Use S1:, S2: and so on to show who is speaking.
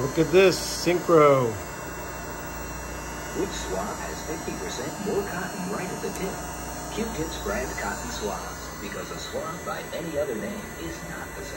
S1: Look at this, Synchro.
S2: Which swab has 50% more cotton right at the tip? Q-Tips brand cotton swabs, because a swab by any other name is not the same.